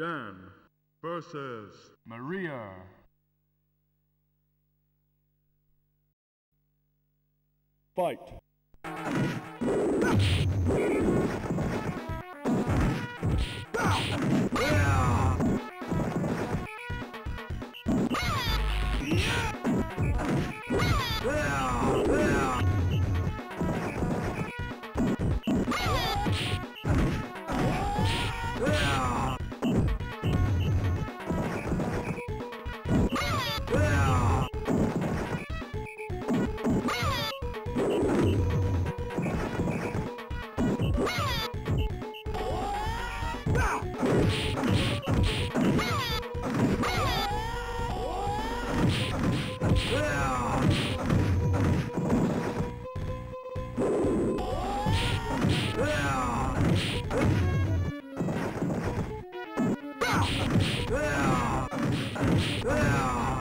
Dan versus Maria. Fight. Get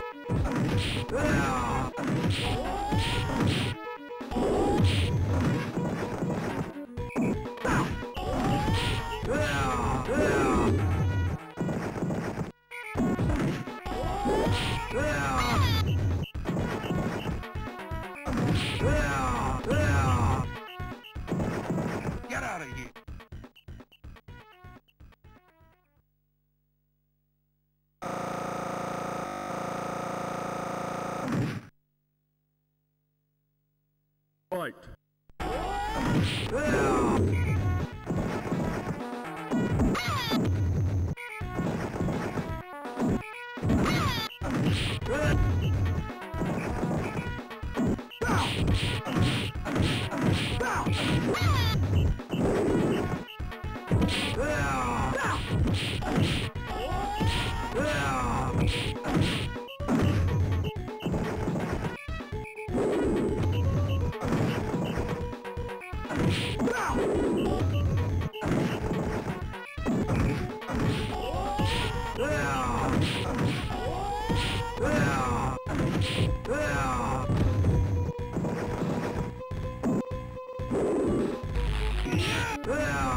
Get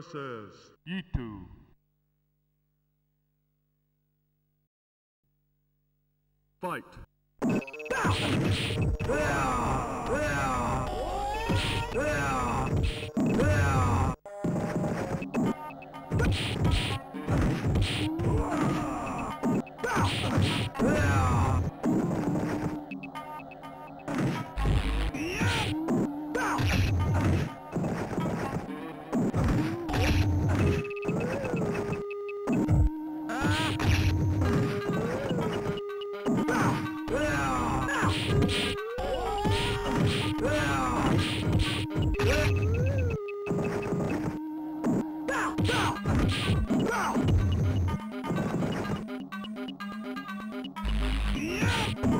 versus Yit-U. Fight. Get out of here. Fight. Ah!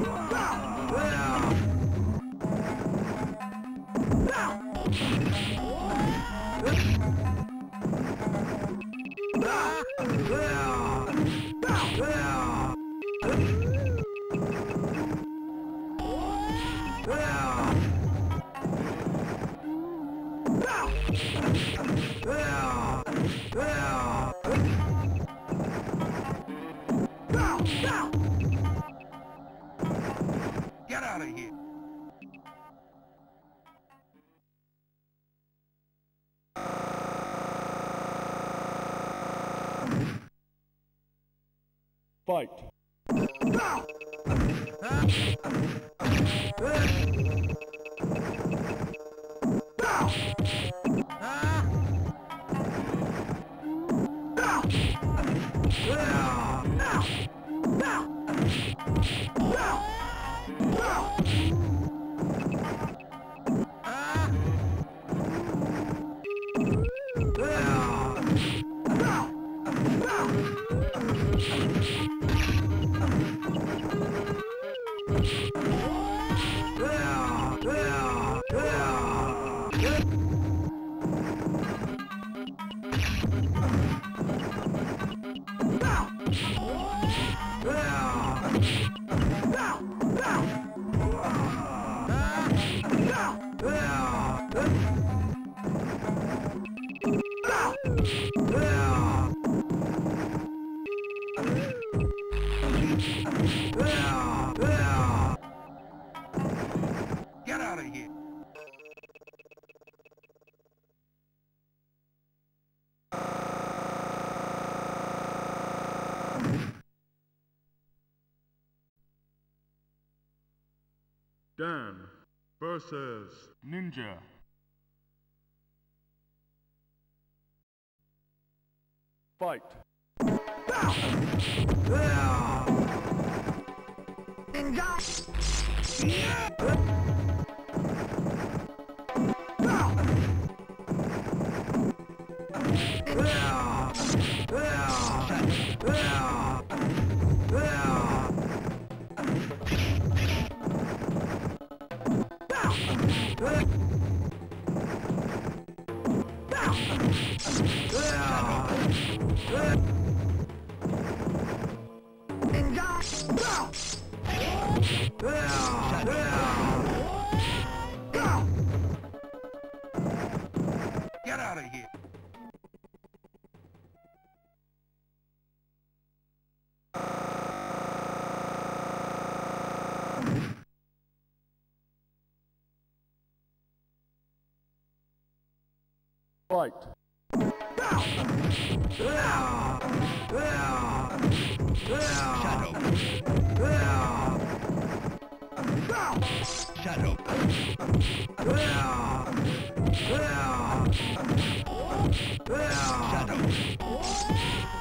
Ah! Versus Ninja. Fight. Shadow. Shadow. Shadow. Shadow.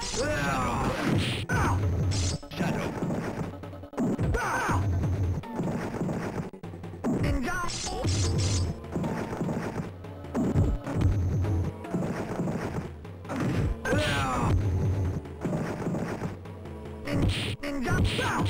Shadow. Get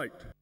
Fight.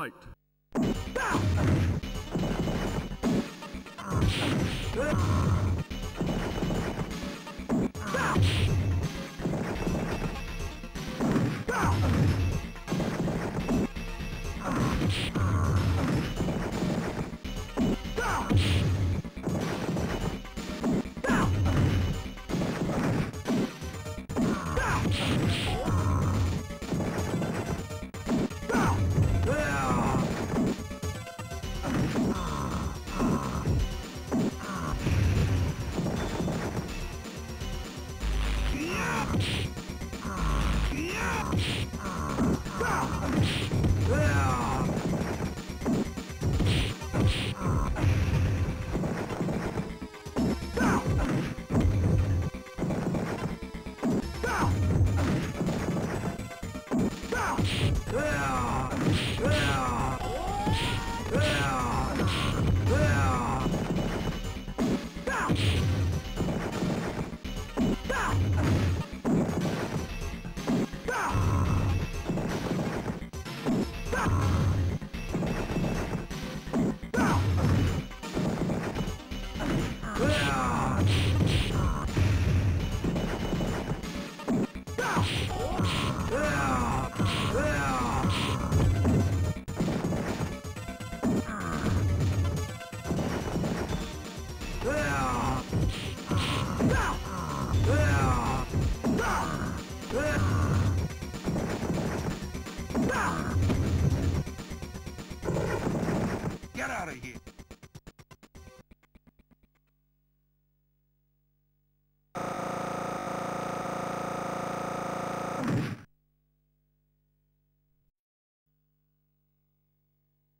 Fight. Get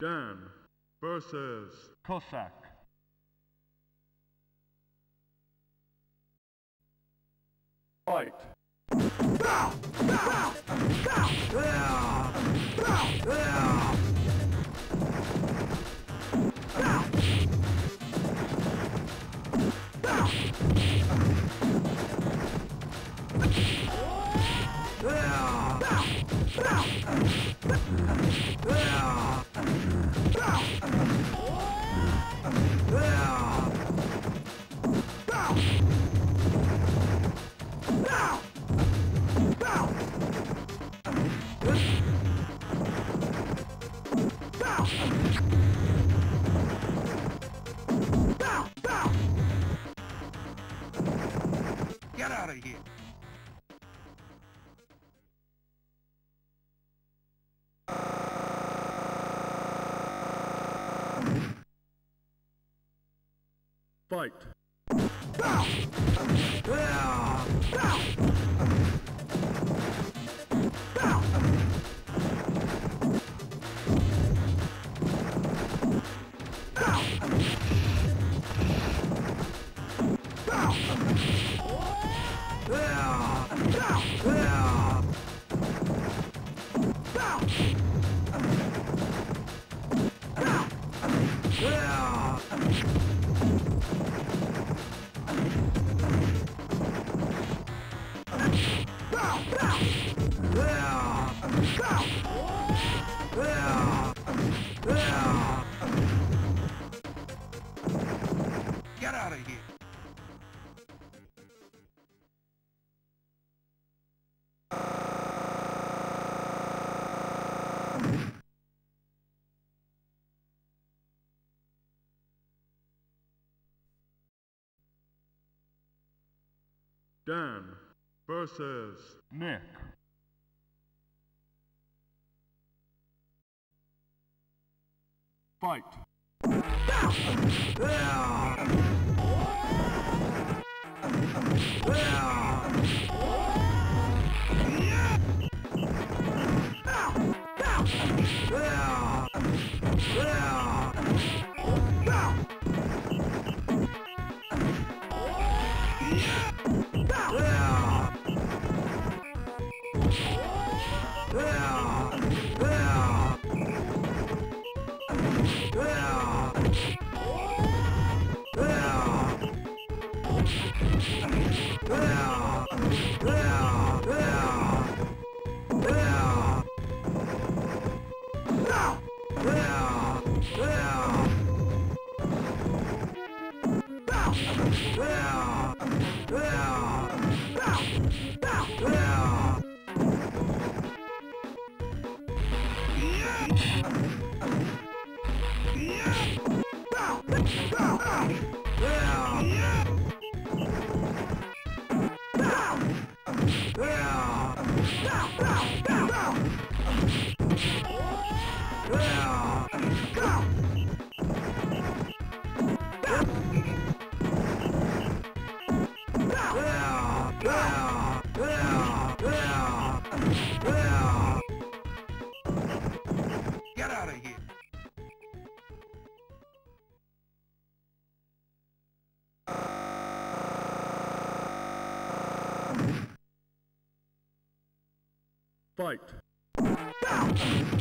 Dan versus Kossak. Fight. Dan versus Nik. Fight.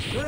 Get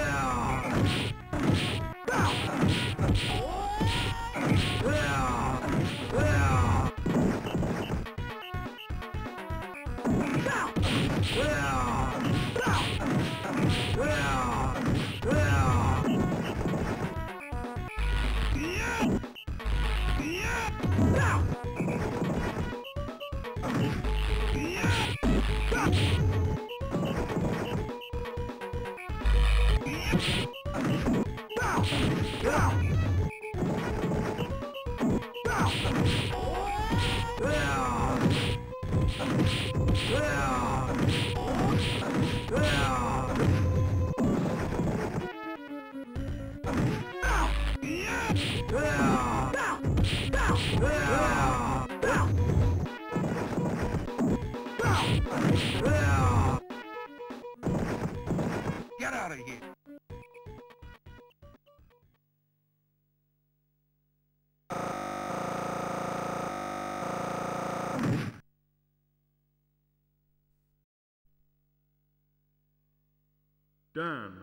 Dan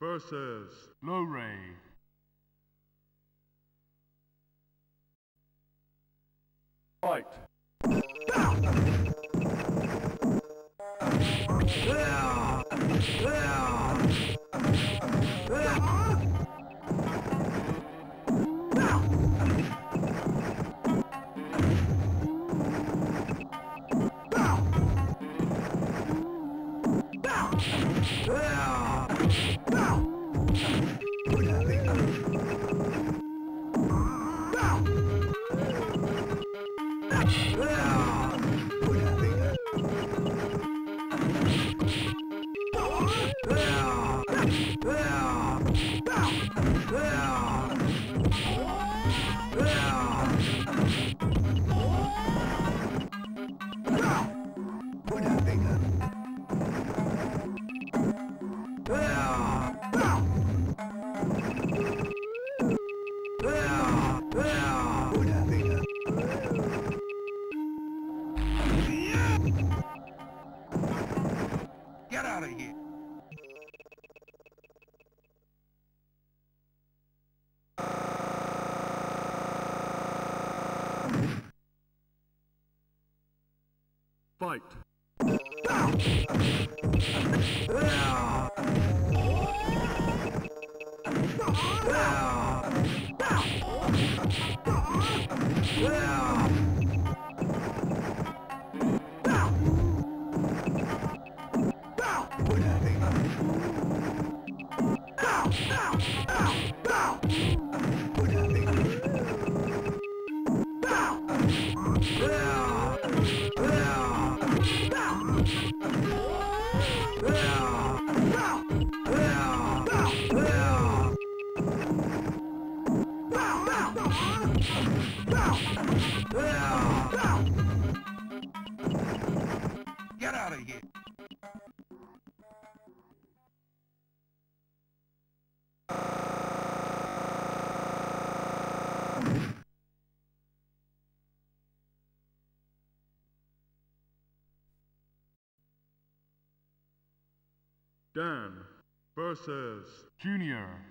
versus Lo Ray. Versus Junior.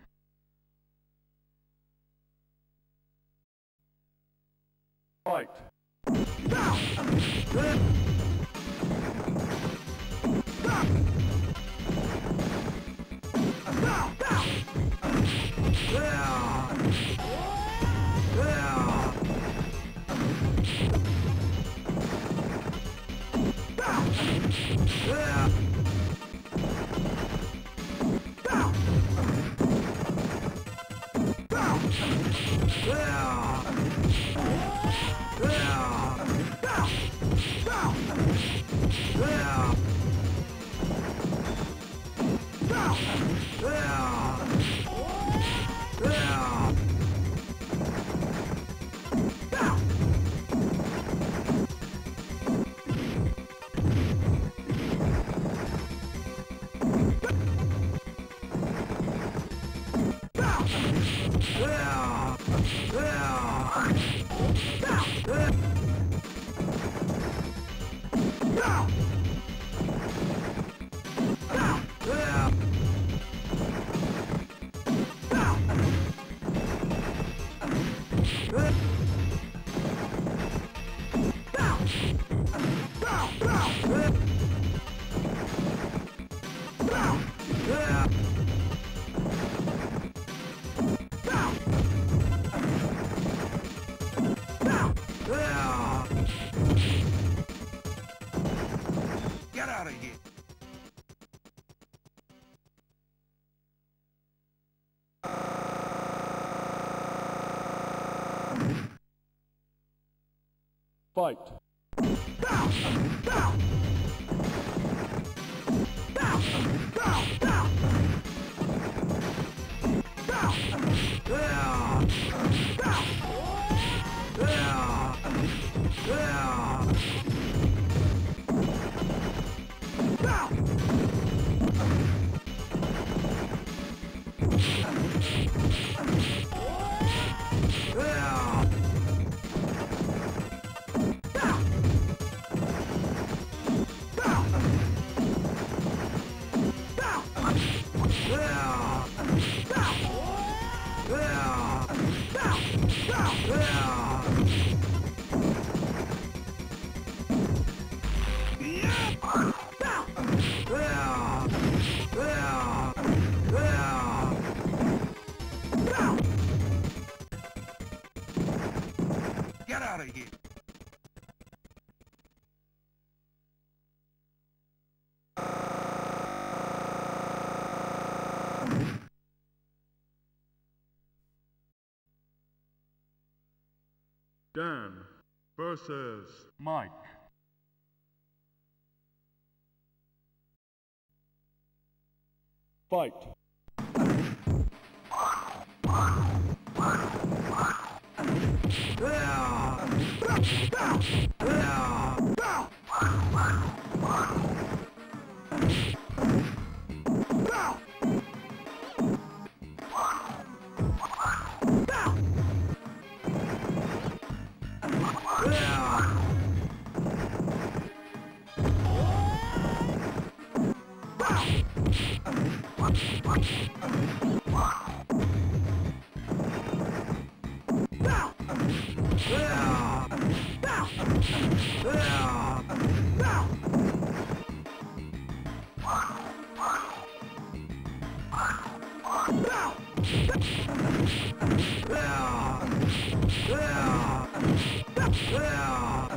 Fight. Get versus Mike. Fight. Get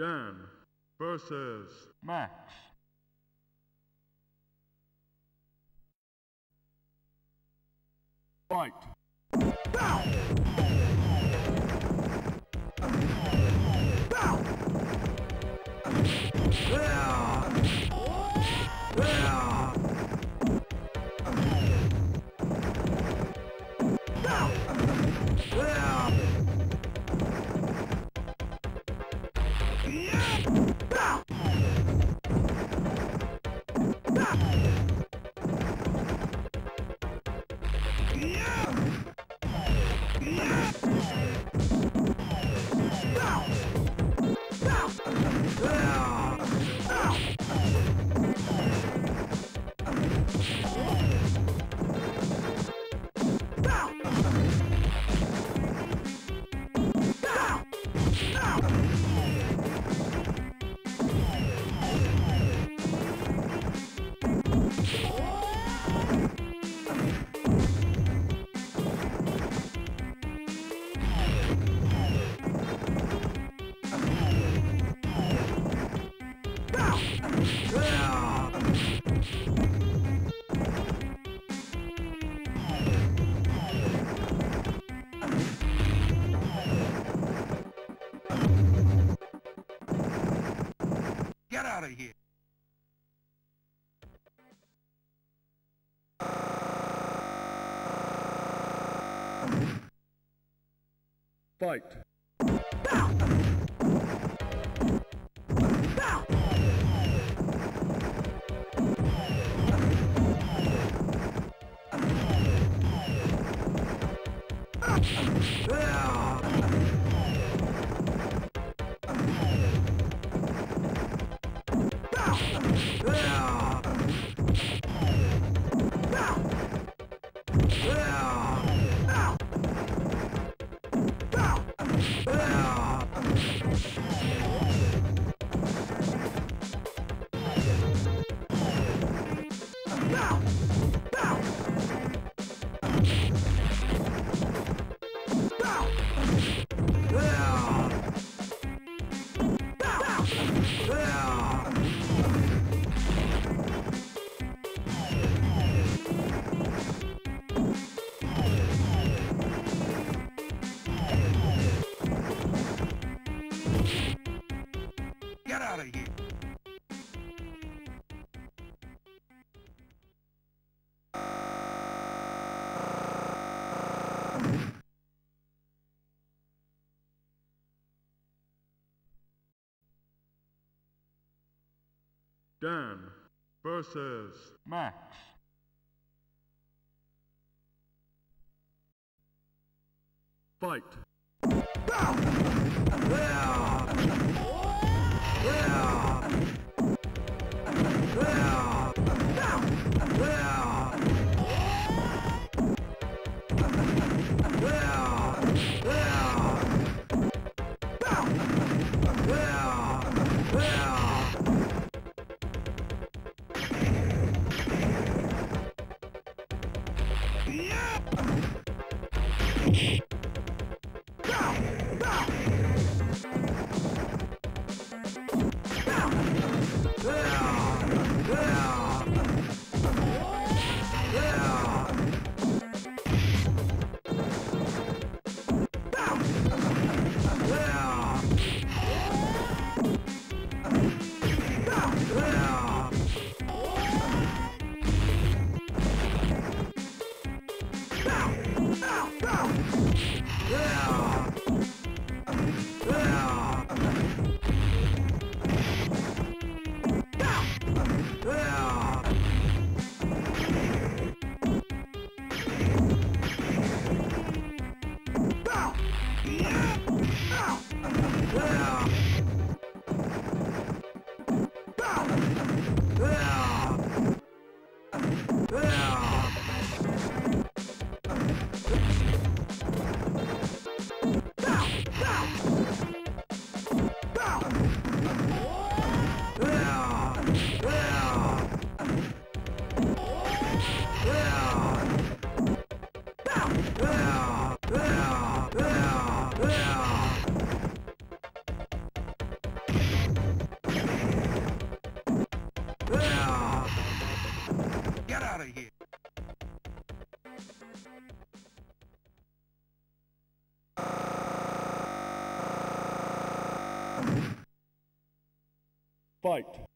Dan versus Max. Fight. Get out of here. Fight. Dan versus Max. Fight. Fight.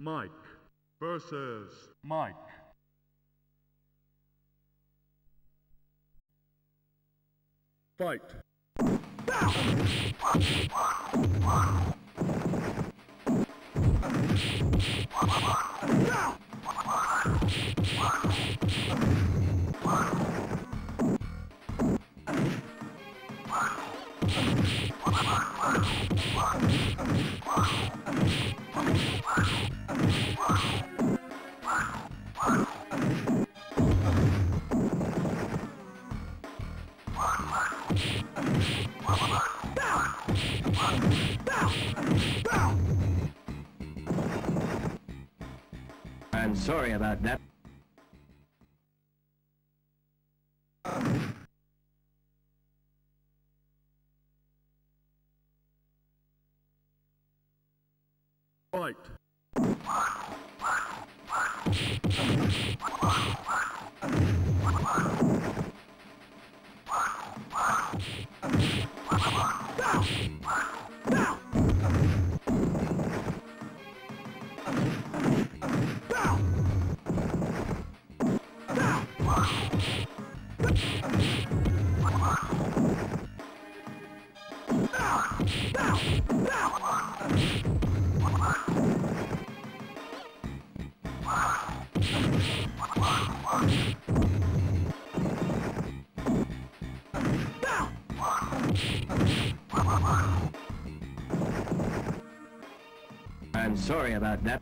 Mike versus Mike. Fight. Sorry about that. Sorry about that.